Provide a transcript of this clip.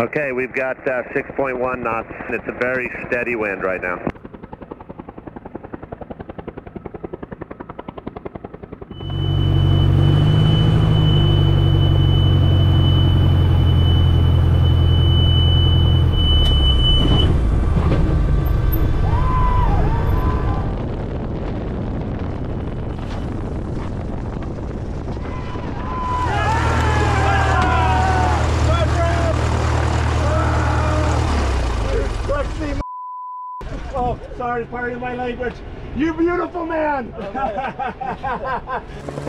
Okay, we've got uh, 6.1 knots. And it's a very steady wind right now. Oh, sorry, pardon my language. You beautiful man!